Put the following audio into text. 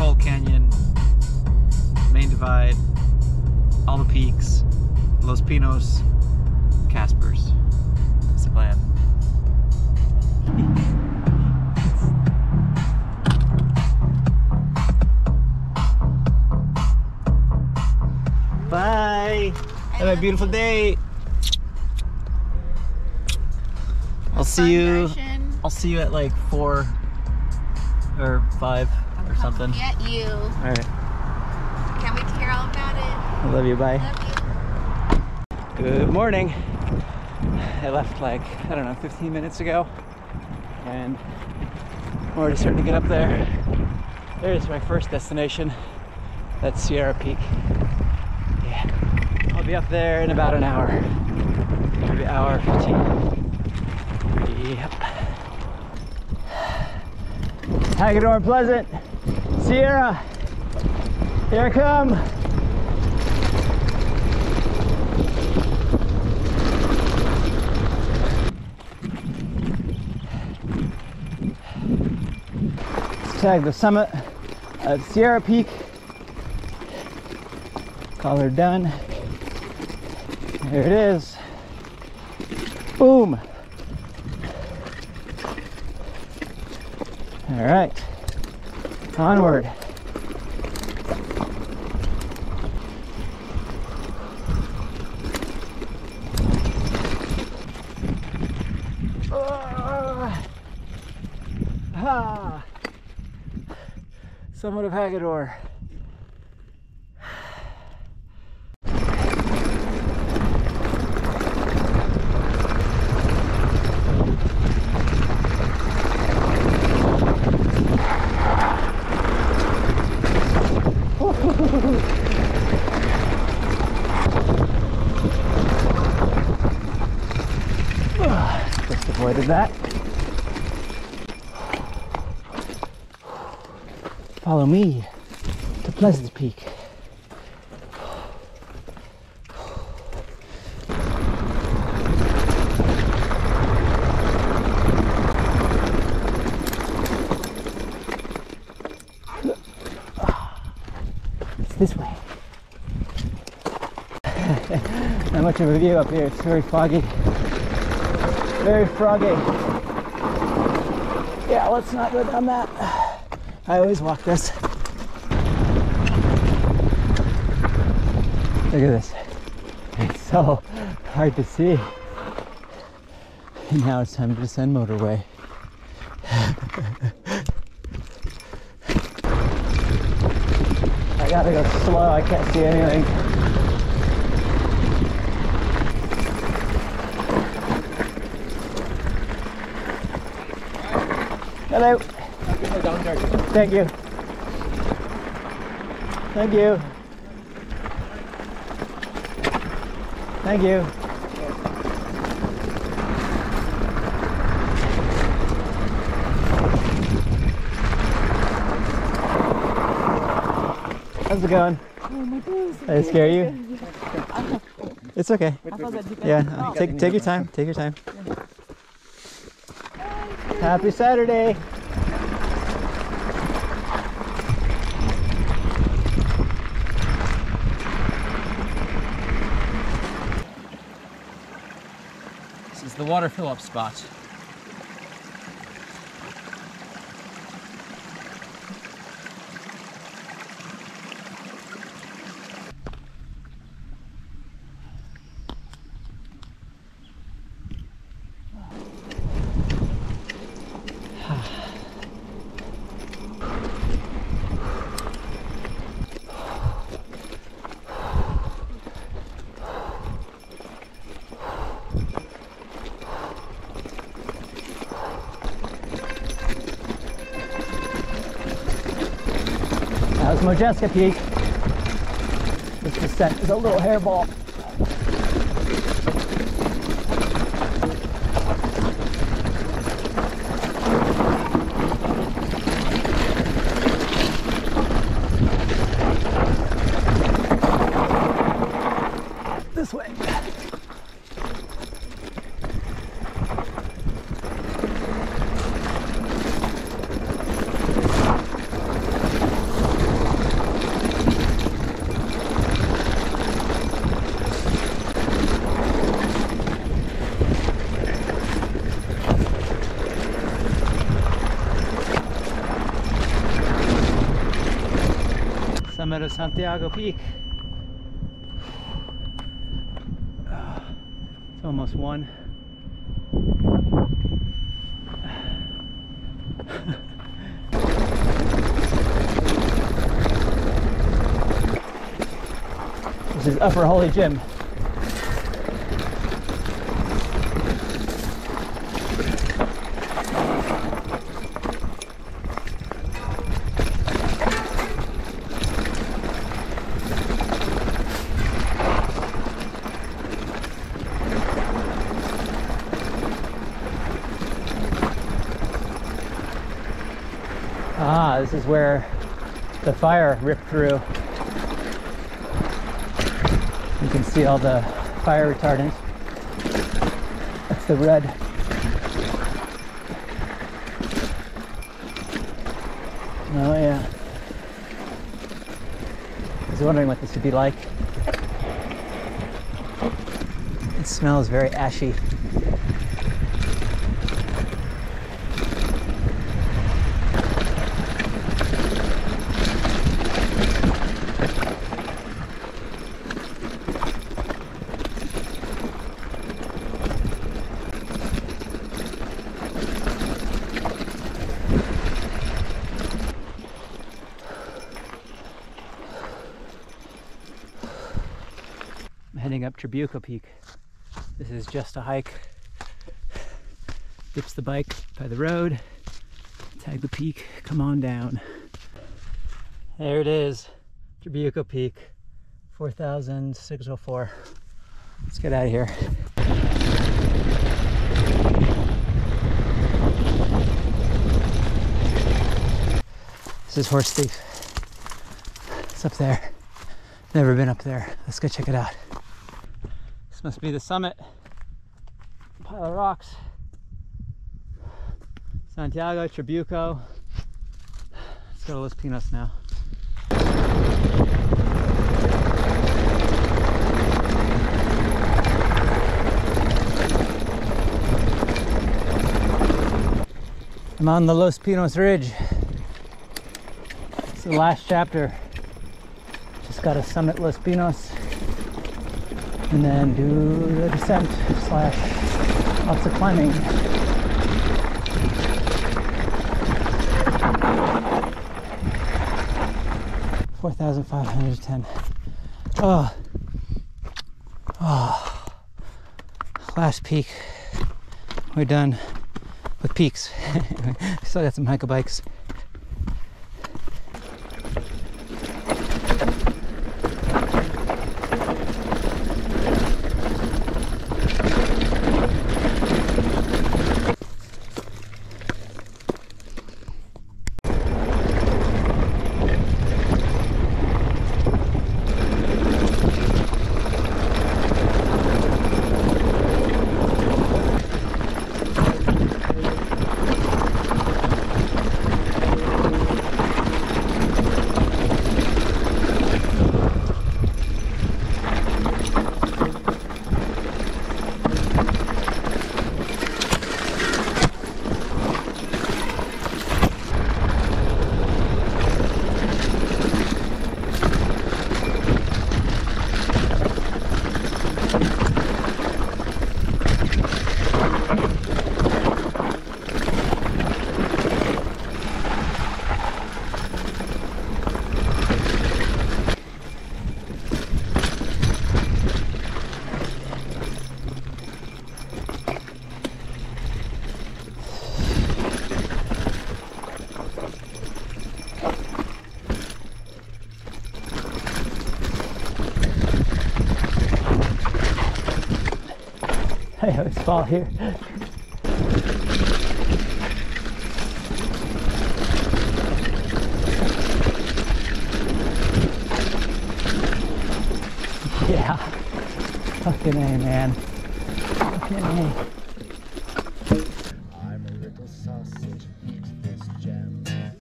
Colt Canyon, Main Divide, all the peaks, Los Pinos, Caspers. That's the plan. Bye. Have a beautiful day. I'll see you. I'll see you at like four or five or something. Get you. All right. Can't wait to hear all about it. I love you. Bye. Love you. Good morning. I left like, I don't know, 15 minutes ago. And I'm already starting to get up there. There's my first destination. That's Sierra Peak. Yeah. I'll be up there in about an hour. Maybe an hour 15. Yep. Hagador Pleasant. Sierra. Here I come. tag the summit of Sierra Peak. Collar done. There it is. Boom. All right. Onward. Ah. Ah. Summit of Hagador. Just avoided that. Follow me to Pleasant Peak. It's this way. Not much of a view up here. It's very foggy. Very froggy. Yeah, let's not go down that. I always walk this. Look at this. It's so hard to see. And now it's time to descend motorway. I gotta go slow, I can't see anything. Hello. Thank you. Thank you. Thank you. How's it going? Did I scare you? It's okay. Yeah, take take your time. Take your time. Happy Saturday. Water fill up spot. Modjeska Peak. This descent is a little hairball. Santiago Peak. It's almost one. this is Upper Holy Jim. Ah, this is where the fire ripped through. You can see all the fire retardant. That's the red. Oh yeah. I was wondering what this would be like. It smells very ashy. Trabuco Peak. This is just a hike. Dips the bike by the road, tag the peak, come on down. There it is, Trabuco Peak, 4,604. Let's get out of here. This is Horse Thief. It's up there. Never been up there. Let's go check it out. This must be the summit. Pile of rocks. Santiago, Trabuco. Let's go to Los Pinos now. I'm on the Los Pinos Ridge. It's the last chapter. Just got to summit Los Pinos and then do the descent slash lots of climbing. Four thousand five hundred ten. Oh, oh, last peak. We're done with peaks. Still got some hiker bikes. I always fall here. Yeah. Fucking A, man. Fucking A.